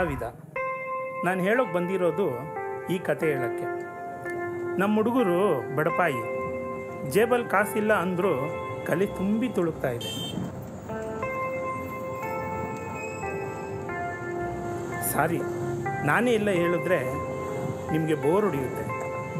ಕಲಾವಿದ ನಾನು ಹೇಳೋಕೆ ಬಂದಿರೋದು ಈ ಕತೆ ಹೇಳೋಕ್ಕೆ. ನಮ್ಮ ಹುಡುಗರು ಬಡಪಾಯಿ. ಜೇಬಲ್ ಕಾಸಿಲ್ಲ ಅಂದರೂ ಕಲೆ ತುಂಬಿ ತುಳುಕ್ತಾ ಇದೆ. ಸಾರಿ, ನಾನೇ ಇಲ್ಲ ಹೇಳಿದ್ರೆ ನಿಮಗೆ ಬೋರ್ ಹೊಡೆಯುತ್ತೆ.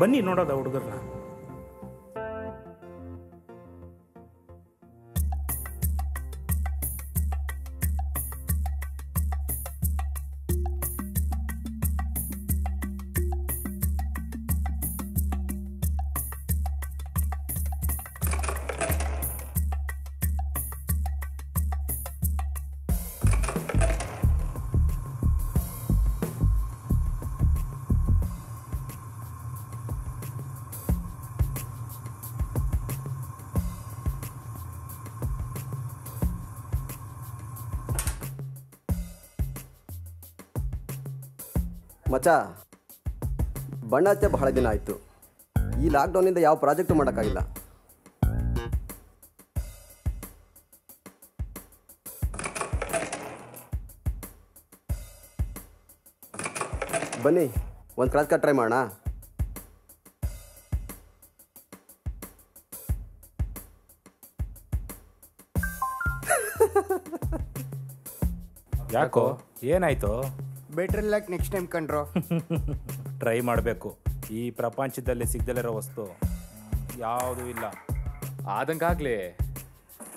ಬನ್ನಿ ನೋಡೋದ ಹುಡುಗರನ್ನ ಮಚ್ಚ ಬಣ್ಣ ಹಚ್ಚೆ ಬಹಳ ದಿನ ಆಯಿತು. ಈ ಲಾಕ್ಡೌನಿಂದ ಯಾವ ಪ್ರಾಜೆಕ್ಟು ಮಾಡೋಕ್ಕಾಗಿಲ್ಲ. ಬನ್ನಿ, ಒಂದು ಕ್ರಾಸ್ ಕಟ್ ಟ್ರೈ ಮಾಡೋಣ. ಯಾಕೋ? ಏನಾಯ್ತು? ಬೆಟ್ರ್ ಲಕ್ ನೆಕ್ಸ್ಟ್ ಟೈಮ್ ಕಂಡ್ರೋ ಟ್ರೈ ಮಾಡಬೇಕು. ಈ ಪ್ರಪಂಚದಲ್ಲಿ ಸಿಗ್ದಲ್ಲಿರೋ ವಸ್ತು ಯಾವುದೂ ಇಲ್ಲ. ಆದಂಗಾಗ್ಲಿ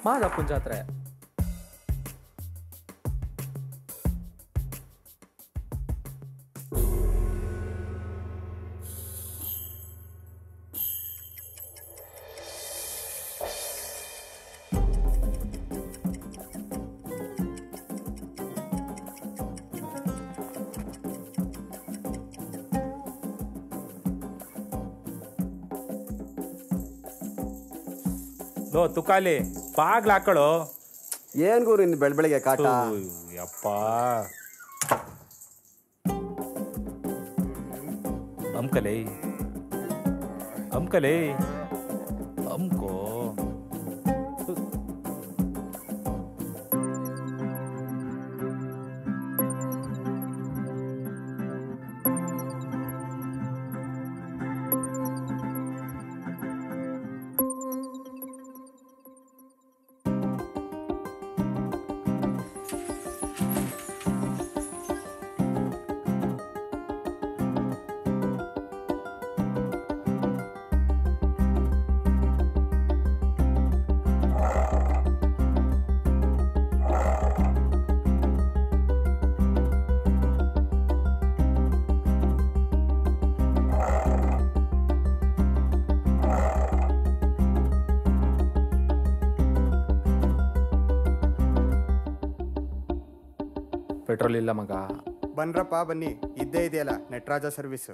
ಮಾದಪ್ಪನ ಜಾತ್ರೆ ಲೋ ತುಕಾಲಿ ಬಾಗ್ಲ ಹಾಕಳು ಏನ್ ಗುರು ಇನ್ನು ಬೆಳ ಬೆಳಗ್ಗೆ ಕಾಟ? ಯಪ್ಪ. ಅಮ್ಕಲೇ ಅಮ್ಕಲೇ. ಪೆಟ್ರೋಲ್ ಇಲ್ಲ ಮಗ. ಬನ್ರಪ್ಪ ಬನ್ನಿ. ಇದ್ದೇ ಇದೆಯಲ್ಲ ನಟರಾಜ ಸರ್ವಿಸ್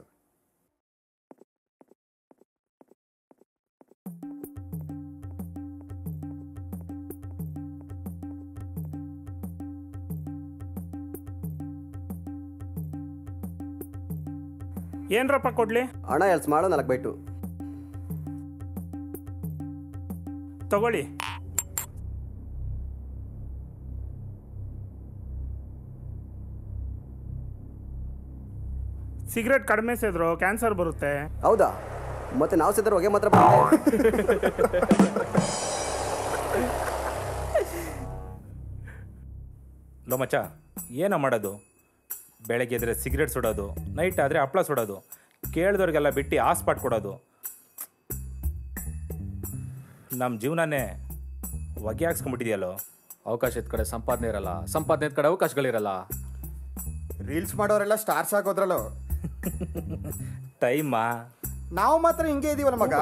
ಏನ್ರಪ್ಪ ಕೊಡ್ಲಿ? ಹಣ ಎಲ್ಸ್ ಮಾಡೋ ನಾಲ್ಕು ಬೈಟು. ತಗೊಳ್ಳಿ. ಸಿಗರೆಟ್ ಕಡಿಮೆ ಸೇದ್ರು ಕ್ಯಾನ್ಸರ್ ಬರುತ್ತೆ. ಹೌದಾ? ಮತ್ತೆ ನಾವು ಸಿದ್ಧರ ಹೊಗೆ ಮಾತ್ರ ಲೋಮಚ ಲೋ ಮಚ್ಚ ಏನೋ ಮಾಡೋದು? ಬೆಳಗ್ಗೆ ಎದ್ರೆ ಸಿಗರೇಟ್ ಸುಡೋದು ನೈಟ್ ಆದರೆ ಹಪ್ಪಳ ಸುಡೋದು ಕೇಳಿದವ್ರಿಗೆಲ್ಲ ಬಿಟ್ಟು ಆಸ್ಪಾಟ್ ಕೊಡೋದು. ನಮ್ಮ ಜೀವನನೇ ಹೊಗೆ ಹಾಕ್ಸ್ಕೊಂಬಿಟ್ಟಿದ್ಯಲ್ಲೋ ಅವಕಾಶದ ಕಡೆ ಸಂಪಾದನೆ ಇರಲ್ಲ ಸಂಪಾದನೆ ಕಡೆ ಅವಕಾಶಗಳಿರಲ್ಲ. ರೀಲ್ಸ್ ಮಾಡೋರೆಲ್ಲ ಸ್ಟಾರ್ಸ್ ಹಾಕೋದ್ರಲ್ಲೋ ಟೈಮಾ ನಾವು ಮಾತ್ರ ಹಿಂಗೆ ಇದೀವಲ್ಲ ಮಗ.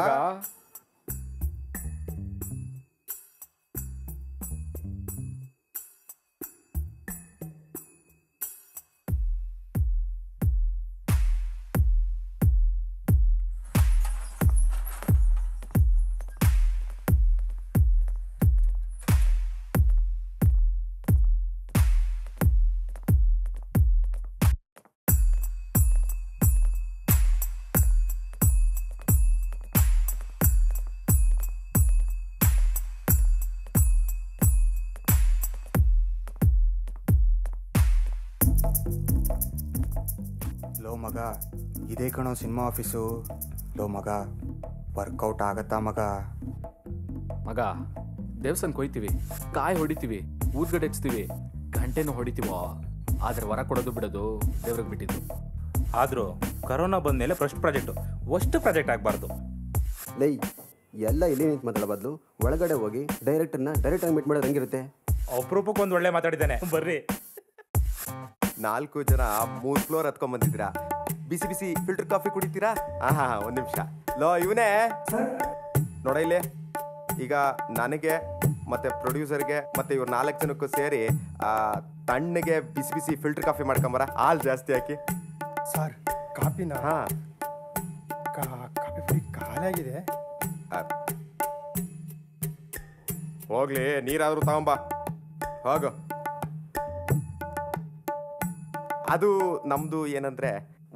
ಲೋ ಮಗ ಇದೇ ಕಣೋ ಸಿನಿಮಾ ಆಫೀಸು. ಲೋ ಮಗ ವರ್ಕೌಟ್ ಆಗತ್ತಾ ಮಗ? ಮಗ ದೇವಸ್ಥಾನ ಕೊಯ್ತೀವಿ ಕಾಯಿ ಹೊಡಿತೀವಿ ಊದ್ಗಡೆ ಹಚ್ತೀವಿ. ಗಂಟೆನೂ ಹೊಡಿತೀವೋ? ಆದ್ರೆ ವರ ಕೊಡೋದು ಬಿಡೋದು ದೇವ್ರಿಗೆ ಬಿಟ್ಟಿದ್ದು. ಆದರೂ ಕರೋನಾ ಬಂದಮೇಲೆ ಫಸ್ಟ್ ಪ್ರಾಜೆಕ್ಟು ಅಷ್ಟು ಪ್ರಾಜೆಕ್ಟ್ ಆಗಬಾರ್ದು. ಲೈ ಎಲ್ಲ ಇಲ್ಲಿ ನಿಂತು ಮಾತಾಡೋ ಬದಲು ಒಳಗಡೆ ಹೋಗಿ ಡೈರೆಕ್ಟರ್ನ ಡೈರೆಕ್ಟಾಗಿ ಮೀಟ್ ಮಾಡೋದು ಹೆಂಗಿರುತ್ತೆ? ಅಪರೂಪಕ್ಕೆ ಒಂದು ಒಳ್ಳೆ ಮಾತಾಡಿದ್ದಾನೆ. ಬರ್ರಿ. ನಾಲ್ಕು ಜನ ಮೂರು ಫ್ಲೋರ್ ಹತ್ಕೊಂಡ್ ಬಂದಿದ್ದೀರಾ? ಬಿಸಿ ಬಿಸಿ ಫಿಲ್ಟರ್ ಕಾಫಿ ಕುಡಿತೀರಾ? ಆಹಾ ಒಂದು ನಿಮಿಷ. ಲೋ ಇವನೇ? ನೋಡ ಇಲ್ಲಿ. ಈಗ ನನಗೆ ಮತ್ತೆ ಪ್ರೊಡ್ಯೂಸರ್ಗೆ ಮತ್ತೆ ಇವ್ರ ನಾಲ್ಕು ಜನಕ್ಕೂ ಸೇರಿ ಆ ತಣ್ಣಗೆ ಬಿಸಿ ಬಿಸಿ ಫಿಲ್ಟರ್ ಕಾಫಿ ಮಾಡ್ಕೊಂಬರ. ಹಾಲು ಜಾಸ್ತಿ ಹಾಕಿ. ಸರ್ ಕಾಫಿನ ಹಾಂ. ಕಾಫಿ ಪುಡಿ ಖಾಲಿಯಾಗಿದೆ. ಹೋಗ್ಲಿ ನೀರಾದರೂ ತಗೊಂಬ. ಹೋಗು. ಅದು ನಮ್ದು ಏನಂದ್ರೆ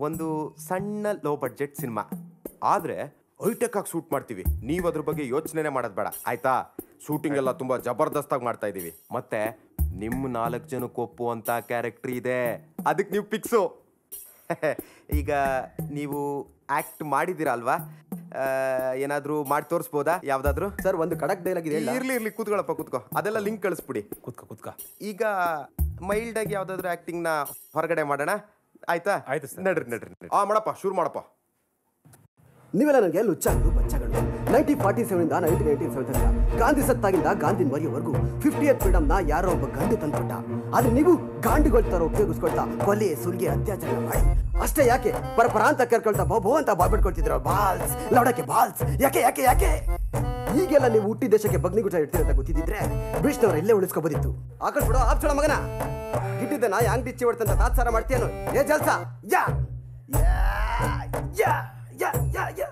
ಒಂದು ಸಣ್ಣ ಲೋ ಬಡ್ಜೆಟ್ ಸಿನಿಮಾ ಆದ್ರೆ ಹೈಟೆಕ್ ಆಗಿ ಶೂಟ್ ಮಾಡ್ತೀವಿ. ನೀವು ಅದ್ರ ಬಗ್ಗೆ ಯೋಚನೆನೇ ಮಾಡೋದು ಬೇಡ. ಆಯ್ತಾ? ಶೂಟಿಂಗ್ ಎಲ್ಲ ತುಂಬಾ ಜಬರ್ದಸ್ತಾಗಿ ಮಾಡ್ತಾ ಇದೀವಿ. ಮತ್ತೆ ನಿಮ್ಮ ನಾಲ್ಕು ಜನಕ್ಕೆ ಒಪ್ಪುವಂತ ಕ್ಯಾರೆಕ್ಟರ್ ಇದೆ. ಅದಕ್ಕೆ ನೀವು ಪಿಕ್ಸು ಈಗ ನೀವು ಆಕ್ಟ್ ಮಾಡಿದ್ದೀರಾ ಅಲ್ವಾ? ಏನಾದರೂ ಮಾಡಿ ತೋರಿಸ್ಬೋದಾ? ಯಾವ್ದಾದ್ರು? ಸರ್ ಒಂದು ಕಡಕ್ ಡೈಲಾಗ್ ಇದೆ ಇರ್ಲಿ ಇರ್ಲಿ ಕೂತ್ಕೊಳ್ಳಪ್ಪ ಕೂತ್ಕೋ. ಅದೆಲ್ಲ ಲಿಂಕ್ ಕಳಿಸ್ಬಿಡಿ. ಕೂತ್ಕೋ ಕೂತ್ಕೋ. ಈಗ ಮೈಲ್ಡ್ ಆಗಿ ಯಾವ್ದಾದ್ರು ಆಕ್ಟಿಂಗ್ನ ಹೊರಗಡೆ ಮಾಡೋಣ. ಆಯ್ತಾ? ಆಯ್ತು ಸರ್. ನಡ್ರಿ ನಡ್ರಿ ಆ ಮಾಡಪ್ಪ ಶುರು ಮಾಡಪ್ಪ. ನೀವೆಲ್ಲ ನನಗೆ ಲುಚ್ಚಾಗಳು ಬಚ್ಚಗಳು nineteen forty seven nineteen nineteen seven ತನಕ ಗಾಂಧಿ ಸತ್ತಾಗಿಂದ ಗಾಂಧಿ ಮರಿಯವರೆಗೂ ಫಿಫ್ಟಿ ಏತ್ ಫ್ರೀಡಮ್ನ ಯಾರೋ ಒಬ್ಬ ಗಾಂಧಿ ತಂದ್ಕೊಟ್ಟ. ಆದ್ರೆ ನೀವು ಗಾಂಡಿಗಳ ತರ ಉಪಯೋಗಿಸ್ಕೊಳ್ತಾ ಕೊಲೆ ಸುಲಿಗೆ ಅತ್ಯಾಚಾರ ಮಾಡಿ. ಅಷ್ಟೇ ಯಾಕೆ? ಪರಪರ ಅಂತ ಕರ್ಕೊಳ್ತಾ ಬಾಬು ಅಂತ ಬಾಬಿಟ್ಕೊಳ್ತಿದ್ರು ಬಾಲ್ಸ್ ಲವಡಕ್ಕೆ ಬಾಲ್ಸ್. ಯಾಕೆ ಯಾಕೆ ಯಾಕೆ? ಈಗೆಲ್ಲ ನೀವು ಹುಟ್ಟಿ ದೇಶಕ್ಕೆ ಬಗ್ನಿಗುಟ ಇಡ್ತೀರ ಅಂತ ಗೊತ್ತಿದ್ರೆ ವಿಷ್ಣುವ್ರ ಇಲ್ಲೇ ಉಳಿಸ್ಕೋಬೋದಿತ್ತು. ಆಕಳ್ ಬಿಡೋ ಆಪ್ಸೋಳ ಮಗನ. ಇಟ್ಟಿದ್ದ ನಾ ಹ್ಯಾಂಗ್ ಡಿಚ್ಚಿ ಹೊಡ್ತಂತ ತಾತ್ಸಾರ ಮಾಡ್ತೀಯನು. ಏ, ಜಲ್ಸ, ಯಾ. ಯಾ ಯಾ ಯಾ ಯಾ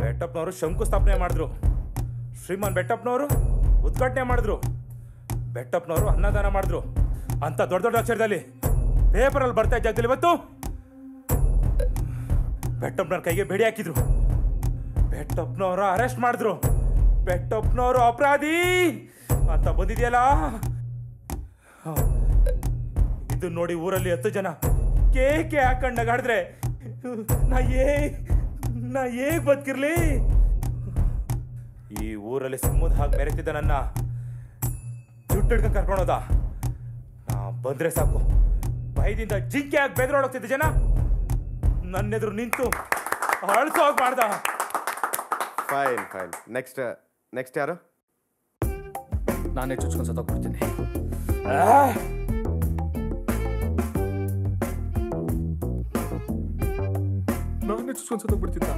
ಬೆಟ್ಟಪ್ಪನವರು ಶಂಕುಸ್ಥಾಪನೆ ಮಾಡಿದ್ರು. ಶ್ರೀಮಾನ್ ಬೆಟ್ಟಪ್ಪನವರು ಉದ್ಘಾಟನೆ ಮಾಡಿದ್ರು. ಬೆಟ್ಟಪ್ಪನವರು ಅನ್ನದಾನ ಮಾಡಿದ್ರು. ಅಂತ ದೊಡ್ಡ ದೊಡ್ಡ ಅಕ್ಷರದಲ್ಲಿ ಪೇಪರಲ್ಲಿ ಬರ್ತಾ ಇದ್ದ ಇವತ್ತು? ಬೆಟ್ಟಪ್ಪನವ್ರ ಕೈಗೆ ಬೇಡಿ ಹಾಕಿದ್ರು. ಬೆಟ್ಟಪ್ಪನವರ ಅರೆಸ್ಟ್ ಮಾಡಿದ್ರು. ಬೆಟ್ಟಪ್ಪನವರು ಅಪರಾಧಿ ಅಂತ ಬಂದಿದೆಯಲ್ಲ? ಇದು ನೋಡಿ ಊರಲ್ಲಿ ಹತ್ತು ಜನ ಕೇಕೆ ಹಾಕೊಂಡು ನಗಾಡಿದ್ರೆ ನಾ ಏ, ನಾ ಹೇಗ್ ಬದುಕಿರ್ಲಿ? ಈ ಊರಲ್ಲಿ ಸಿಮ್ಮದ ಹಾಗೆ ಮೆರೆತಿದ್ದ ನನ್ನ ದುಡ್ಡು ಹಿಡ್ಕೊಂಡು ಕರ್ಕೊಂಡೋದ ನಾ ಬಂದ್ರೆ ಸಾಕು. ಭಯದಿಂದ ಜಿಂಕೆ ಆಗಿ ಬೆದರೋಡೋಗ್ತಿದ್ದ ಜನ ನನ್ನೆದುರು ನಿಂತು ಅಳ್ಸೋಗ್ ಮಾಡ್ದ. ಫೈನ್ ಫೈನ್ ನೆಕ್ಸ್ಟ್ ನೆಕ್ಸ್ಟ್ ಯಾರು? ನಾನೇ ಚುಚ್ಕೊಂಡು ಸತ್ತೋಗ್ಬಿಡ್ತೀನಿ ನಾನೇ ಚುಚ್ಕೊಂಡು ಸತ್ತೋಗ್ಬಿಡ್ತಿದ್ದ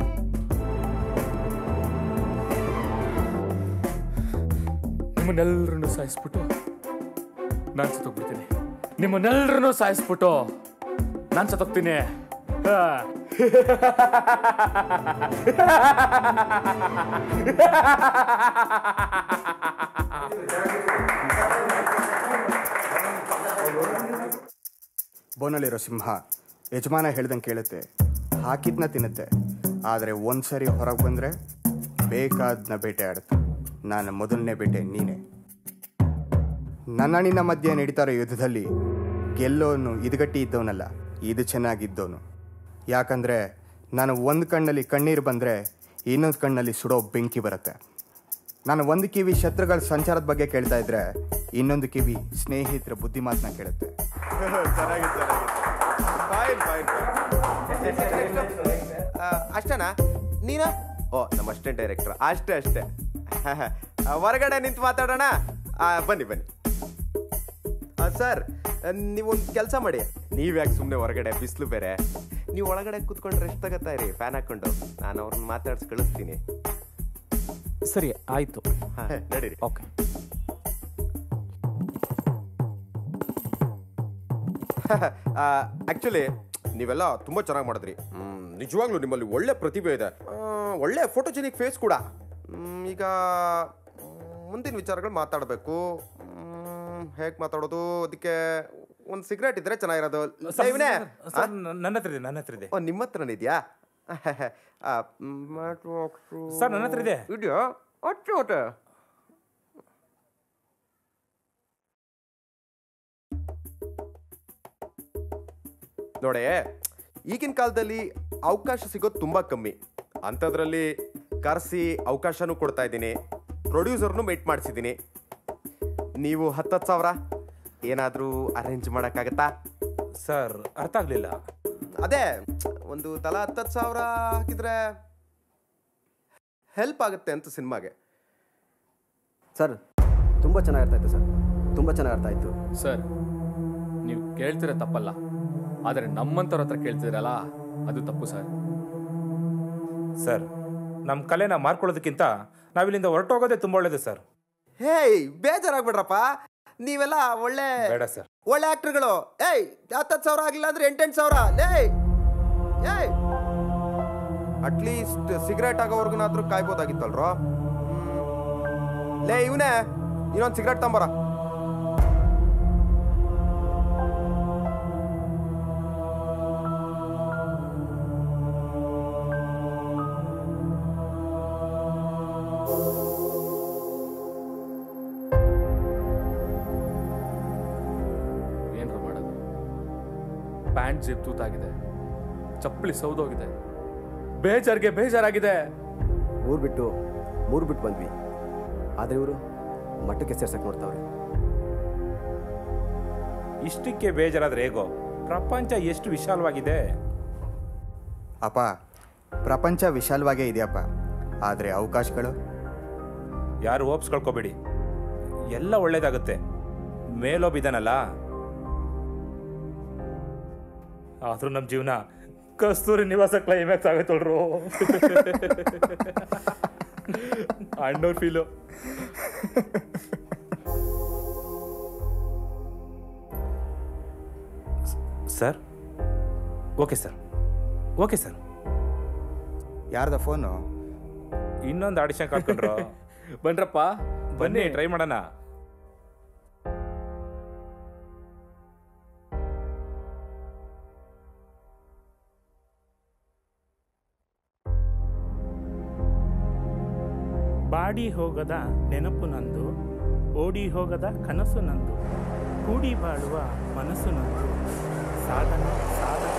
ನಿಮ್ಮನ್ನೆಲ್ಲರನ್ನು ಸಾಯಿಸ್ಬಿಟ್ಟು ನಾನು ಸತ್ತೋಗ್ಬಿಡ್ತೀನಿ ನಿಮ್ಮನ್ನೆಲ್ಲರನ್ನು ಸಾಯಿಸ್ಬಿಟ್ಟು ನಾನು ಸತ್ತೋಗ್ತೀನಿ. ಬೋನಲ್ಲಿರೋ ಸಿಂಹ ಯಜಮಾನ ಹೇಳ್ದಂಗೆ ಕೇಳುತ್ತೆ. ಹಾಕಿದ್ನ ತಿನ್ನುತ್ತೆ. ಆದರೆ ಒಂದ್ಸರಿ ಹೊರಗೆ ಬಂದರೆ ಬೇಕಾದ್ನ ಬೇಟೆ ಆಡುತ್ತೆ. ನಾನು ಮೊದಲನೇ ಬೇಟೆ ನೀನೇ. ನನ್ನಣಿನ ಮಧ್ಯೆ ನಡೀತಾರೋ ಯುದ್ಧದಲ್ಲಿ. ಗೆಲ್ಲೋನು ಇದುಗಟ್ಟಿ ಇದ್ದವನಲ್ಲ, ಇದು ಚೆನ್ನಾಗಿದ್ದವನು ಯಾಕಂದರೆ ನಾನು ಒಂದು ಕಣ್ಣಲ್ಲಿ ಕಣ್ಣೀರು ಬಂದರೆ ಇನ್ನೊಂದು ಕಣ್ಣಲ್ಲಿ ಸುಡೋ ಬೆಂಕಿ ಬರುತ್ತೆ. ನಾನು ಒಂದು ಕಿವಿ ಶತ್ರುಗಳ ಸಂಚಾರದ ಬಗ್ಗೆ ಕೇಳ್ತಾ ಇದ್ರೆ ಇನ್ನೊಂದು ಕಿವಿ ಸ್ನೇಹಿತರ ಬುದ್ಧಿ ಮಾತನ್ನ ಕೇಳುತ್ತೆ. ಅಷ್ಟೇನಾ? ನೀನಾ? ಓ ನಮ್ಮ ಅಸಿಸ್ಟೆಂಟ್ ಡೈರೆಕ್ಟರ್. ಅಷ್ಟೇ ಅಷ್ಟೇ. ಹೊರಗಡೆ ನಿಂತು ಮಾತಾಡೋಣ? ಬನ್ನಿ ಬನ್ನಿ. ಸರ್ ನೀವೊಂದು ಕೆಲಸ ಮಾಡಿ. ನೀವು ಯಾಕೆ ಸುಮ್ಮನೆ ಹೊರಗಡೆ ಬಿಸಿಲು ಬೇರೆ? ನೀವು ಒಳಗಡೆ ಕೂತ್ಕೊಂಡು ರೆಸ್ಟ್ ತಗೋತಾ ಇರಿ? ಫ್ಯಾನ್ ಹಾಕೊಂಡು. ನಾನು ಅವ್ರನ್ನ ಮಾತಾಡ್ಸಿ ಕಳಿಸ್ತೀನಿ. ಸರಿ ಆಯಿತು. ಹಾಂ ನಡೀರಿ. ಓಕೆ. ಆ್ಯಕ್ಚುಲಿ ನೀವೆಲ್ಲ ತುಂಬ ಚೆನ್ನಾಗಿ ಮಾಡಿದ್ರಿ. ನಿಜವಾಗ್ಲೂ ನಿಮ್ಮಲ್ಲಿ ಒಳ್ಳೆ ಪ್ರತಿಭೆ ಇದೆ. ಒಳ್ಳೆ ಫೋಟೋಜೆನಿಕ್ ಫೇಸ್ ಕೂಡ. ಈಗ ಮುಂದಿನ ವಿಚಾರಗಳು ಮಾತಾಡಬೇಕು. ಹೇಗೆ ಮಾತಾಡೋದು? ಅದಕ್ಕೆ ಒಂದು ಸಿಗರೇಟ್ ಇದ್ರೆ ಚೆನ್ನಾಗಿರೋದು. ಲೈವ್ನೇ? ಸರ್, ನನ್ನ ಹತ್ರ ಇದೆ ನನ್ನ ಹತ್ರ ಇದೆ. ಓ ನಿಮ್ಮ ಹತ್ರನೇ ಇದೆಯಾ? ಸರ್, ನನ್ನ ಹತ್ರ ಇದೆ. ಇದೆಯಾ ಅಚ್ಚು ಒಟ್ಟೆ ನೋಡಿ ಈಗಿನ ಕಾಲದಲ್ಲಿ ಅವಕಾಶ ಸಿಗೋದು ತುಂಬ ಕಮ್ಮಿ. ಅಂಥದ್ರಲ್ಲಿ ಕರೆಸಿ ಅವಕಾಶನೂ ಕೊಡ್ತಾ ಇದ್ದೀನಿ. ಪ್ರೊಡ್ಯೂಸರ್ನು ಮೀಟ್ ಮಾಡಿಸಿದ್ದೀನಿ. ನೀವು ಹತ್ತತ್ತು ಸಾವಿರ ಏನಾದರೂ ಅರೇಂಜ್ ಮಾಡೋಕ್ಕಾಗತ್ತಾ? ಸರ್ ಅರ್ಥ ಆಗಲಿಲ್ಲ. ಅದೇ ಒಂದು ತಲಾ ಹತ್ತತ್ತು ಸಾವಿರ ಹಾಕಿದ್ರೆ ಹೆಲ್ಪ್ ಆಗುತ್ತೆ ಅಂತ ಸಿನಿಮಾಗೆ. ಸರ್ ತುಂಬ ಚೆನ್ನಾಗಿರ್ತಾ ಇತ್ತು ಸರ್. ತುಂಬ ಚೆನ್ನಾಗಿರ್ತಾ ಇತ್ತು ಸರ್ ನೀವು ಕೇಳ್ತಿರೋ ತಪ್ಪಲ್ಲ. ಆದರೆ ನಮ್ಮಂಥವ್ರ ಹತ್ರ ಕೇಳ್ತಿದ್ರಲ್ಲ ಅದು ತಪ್ಪು ಸರ್. ಸರ್ ನಮ್ಮ ಕಲೆನ ಮಾರ್ಕೊಳ್ಳೋದಕ್ಕಿಂತ ನಾವಿಲ್ಲಿಂದ ಹೊರಟೋಗೋದೇ ತುಂಬ ಒಳ್ಳೇದು ಸರ್. ಹೇಯ್ ಬೇಜಾರಾಗ್ಬಿಡ್ರಪ್ಪ. ನೀವೆಲ್ಲ ಒಳ್ಳೆ ಬೇಡ ಸರ್. ಒಳ್ಳೆ ಆಕ್ಟರ್ಗಳು. ಏಯ್ ಹತ್ತತ್ತು ಸಾವಿರ ಆಗಿಲ್ಲ ಅಂದ್ರೆ ಎಂಟೆಂಟು ಸಾವಿರ. ಏಯ್. ಏಯ್ ಅಟ್ಲೀಸ್ಟ್ ಸಿಗರೇಟ್ ಆಗೋವರೆಗುನಾದ್ರೂ ಕಾಯ್ಬೋದಾಗಿತ್ತಲ್ರೋ? ಲೇ ಇವನೇ ಇನ್ನೊಂದು ಸಿಗರೇಟ್ ತಂಬರ. ಪ್ಯಾಂಟ್ ಜೀಪ್ ತೂತಾಗಿದೆ. ಚಪ್ಪಲಿ ಸೌದೋಗಿದೆ ಬೇಜಾರ್ಗೆ ಬೇಜಾರಾಗಿದೆ. ಊರ್ ಬಿಟ್ಟು ಮೂರು ಬಿಟ್ಟು ಬಂದ್ವಿ. ಆದ್ರೆ ಇವರು ಮಟ್ಟಕ್ಕೆ ಸೇರ್ಸಕ್ಕೆ ನೋಡ್ತಾವ್ರೆ. ಇಷ್ಟಕ್ಕೆ ಬೇಜಾರಾದ್ರೆ ಹೇಗೋ? ಪ್ರಪಂಚ ಎಷ್ಟು ವಿಶಾಲವಾಗಿದೆ? ಅಪ್ಪ ಪ್ರಪಂಚ ವಿಶಾಲವಾಗೇ ಇದೆಯಪ್ಪ. ಆದರೆ ಅವಕಾಶಗಳು? ಯಾರು ಹೋಪ್ಸ್ ಕಳ್ಕೊಬೇಡಿ. ಎಲ್ಲ ಒಳ್ಳೇದಾಗುತ್ತೆ. ಮೇಲೊಬ್ಬಿದಾನಲ್ಲ ಆದ್ರೂ ನಮ್ಮ ಜೀವನ ಕಸ್ತೂರಿ ನಿವಾಸ ಕ್ಲೈಮ್ಯಾಕ್ಸ್ ಆಗತ್ತಲ್ರು. ಅಣ್ಣವ್ರ feel sir? Okay sir. Okay sir. ಯಾರ್ದ ಫೋನು? ಇನ್ನೊಂದು ಆಡಿಷನ್ ಕಾಡ್ಕೊಂಡ್ರು ಬನ್ರಪ್ಪ ಬನ್ನಿ ಟ್ರೈ ಮಾಡೋಣ. ಬಾಡಿ ಹೋಗದ ನೆನಪು ನಂದು ಓಡಿ ಹೋಗದ ಕನಸು ನಂದು ಕೂಡಿ ಬಾಳುವ ಮನಸ್ಸು ನಂದು. ಸಾಧನೆ ಸಾಧಕ.